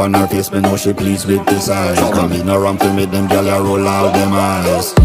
on her face, me know she pleased with this eyes. Come in around to make them gyal roll out them eyes.